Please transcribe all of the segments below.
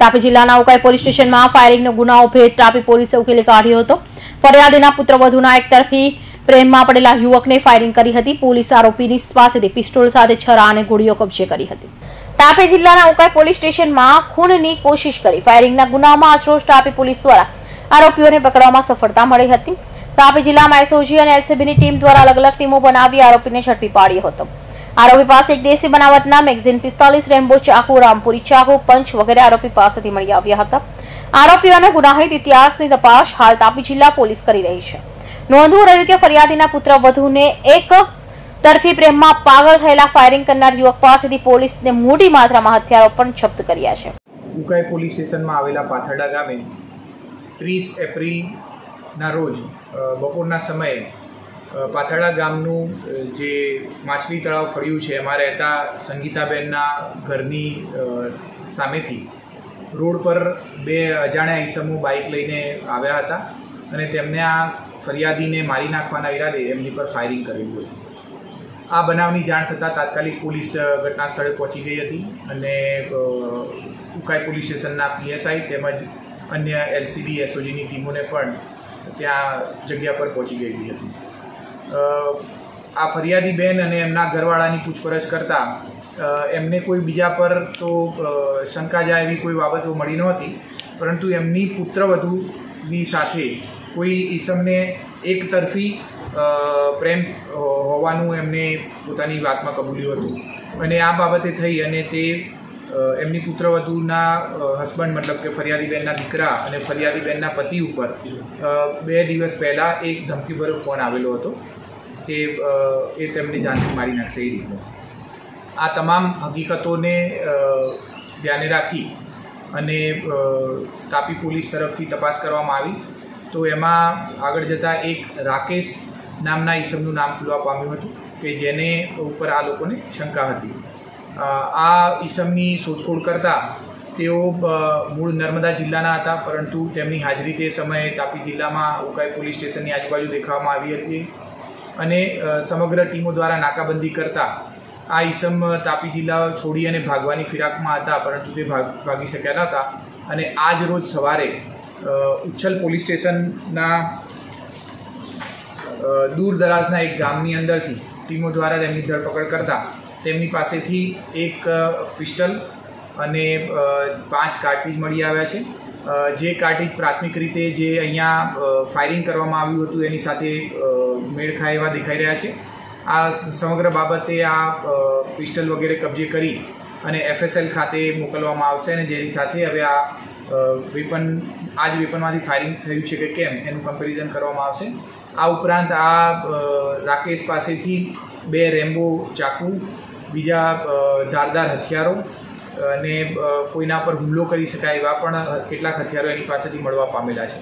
તાપી જિલ્લાના ઉકાઈ પોલીસ સ્ટેશનમાં ફાયરિંગનો ગુનાઓ ભેદ તાપી પોલીસે ઉકેલી કાઢ્યો હતો. ફરિયાદીના પુત્રવધુના એકતરફી પ્રેમમાં પડેલા યુવકને ફાયરિંગ કરી હતી. પોલીસ આરોપીની પાસેથી પિસ્તોલ સાથે છરા અને ગોળીઓ કબજે કરી હતી. તાપી જિલ્લાના ઉકાઈ પોલીસ સ્ટેશનમાં ખૂનની કોશિશ કરી ફાયરિંગના ગુનામાં આક્રોશ તાપી પોલીસ દ્વારા આરોપીઓને પકડવામાં સફળતા મળી હતી. તાપી જિલ્લામાં એસઓજી અને એલસીબીની ટીમ દ્વારા અલગ અલગ ટીમો બનાવી આરોપીને ઝડપી પાડ્યો હતો. આરોપી પાસે એક દેશી બનાવટના મેગઝીન પિસ્તાલીસ રેમ્બો ચાકુ, રામપુરી ચાકુ પંચ વગેરે આરોપી પાસેથી મળી આવ્યા હતા. આરોપીઓના ગુનાહિત ઇતિહાસની તપાસ હાલ તાપી જિલ્લા પોલીસ કરી રહી છે. નોંધવું રહ્યું કે ફરિયાદીના પુત્ર વધુને એક તરફી પ્રેમમાં પાગલ થયેલા ફાયરિંગ કરનાર યુવક પાસેથી પોલીસને મોટી માત્રામાં હથિયારો પણ જપ્ત કર્યા છે. ઉકાઈ પોલીસ સ્ટેશનમાં આવેલા પાથરડા ગામે ત્રીસ એપ્રિલના રોજ બપોરના સમયે અ, પાથરડા ગામનું જે માછલી તળાવ ફળ્યું છે એમાં રહેતા સંગીતાબેનના ઘરની સામેથી રોડ પર બે અજાણ્યા ઈસમો બાઇક લઈને આવ્યા હતા અને તેમને આ ફરિયાદીને મારી નાખવાના ઈરાદે એમની પર ફાયરિંગ કરેલું હતું. આ બનાવની જાણ થતાં તાત્કાલિક પોલીસ ઘટના સ્થળે પહોંચી ગઈ હતી અને ઉકાઈ પોલીસ સ્ટેશનના પીએસઆઈ તેમજ અન્ય એલસીબી એસઓજીની ટીમોને પણ ત્યાં જગ્યા પર પહોંચી ગયેલી હતી. આ ફરિયાદી બેન અને એમના ઘરવાળાની પૂછપરછ કરતાં એમને કોઈ બીજા પર તો શંકા જાય એવી કોઈ બાબતો મળી નહોતી. પરંતુ એમની પુત્રવધુની સાથે કોઈ ઈસમને એક તરફી પ્રેમ હોવાનું એમને પોતાની વાતમાં કબૂલ્યું હતું. અને આ બાબતે થઈ અને તે એમની પુત્રવધુના હસબન્ડ મતલબ કે ફરિયાદીબેનના દીકરા અને ફરિયાદીબેનના પતિ ઉપર બે દિવસ પહેલાં એક ધમકીભર્યો ફોન આવેલો હતો. કે એ તેમની જાનથી મારી નાખશે એ રીતે. આ તમામ હકીકતોને ધ્યાને રાખી અને તાપી પોલીસ તરફથી તપાસ કરવામાં આવી. તો એમાં આગળ જતાં એક રાકેશ નામના ઈસમનું નામ ખુલવા પામ્યું હતું કે જેને ઉપર આ લોકોને શંકા હતી. આ ઈસમની શોધખોળ કરતા તેઓ મૂળ નર્મદા જિલ્લાના હતા, પરંતુ તેમની હાજરી તે સમયે તાપી જિલ્લામાં ઉકાઈ પોલીસ સ્ટેશનની આજુબાજુ દેખાવામાં આવી હતી. અને સમગ્ર ટીમો દ્વારા નાકાબંધી કરતા આ ઈસમ તાપી જિલ્લા છોડી અને ભાગવાની ફિરાકમાં હતા, પરંતુ તે ભાગ, ભાગી શક્યા નહોતા અને આજ રોજ સવારે ઉચ્છલ પોલીસ સ્ટેશનના દૂર દરાજના એક ગામની અંદરથી ટીમો દ્વારા તેમની ધરપકડ કરતા તેમની પાસેથી એક પિસ્ટલ અને પાંચ કાર્ટીજ મળી આવ્યા છે. જે કાર્ટ્રીજ પ્રાથમિક રીતે જે અહીંયા ફાયરિંગ કરવામાં આવ્યું હતું, એની સાથે મેળ ખાય એવા દેખાઈ રહ્યા છે. આ સમગ્ર બાબતે આ પિસ્ટલ વગેરે કબજે કરી અને એફએસએલ ખાતે મોકલવામાં આવશે અને જેની સાથે હવે આ વેપન આ જ વેપનમાંથી ફાયરિંગ થયું છે કે કેમ, એનું કમ્પેરિઝન કરવામાં આવશે. આ ઉપરાંત આ રાકેશ પાસેથી બે રેમ્બો ચાકુ બીજા ધારદાર હથિયારો અને કોઈના પર હુમલો કરી શકાય એવા પણ કેટલાક હથિયારો એની પાસેથી મળવા પામેલા છે.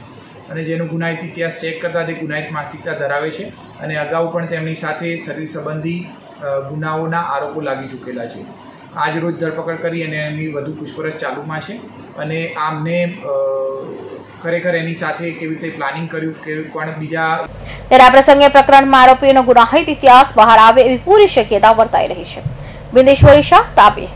અને જેનો ગુનાહિત ઇતિહાસ ચેક કરતાં તે ગુનાહિત માનસિકતા ધરાવે છે અને અગાઉ પણ તેમની સાથે શરીર સંબંધી ગુનાઓના આરોપો લાગી ચૂકેલા છે. આજ રોજ ધરપકડ કરી અને એની વધુ પૂછપરછ ચાલુમાં છે અને આમને ખરેખર એની સાથે કેવી રીતે પ્લાનિંગ કર્યું, કે કોણ બીજા ત્યારે આ પ્રસંગે પ્રકરણમાં આરોપીઓનો ગુનાહિત ઇતિહાસ બહાર આવે એવી પૂરી શક્યતા વર્તાઈ રહી છે. બિંદેશ્વરી શાહ તાપી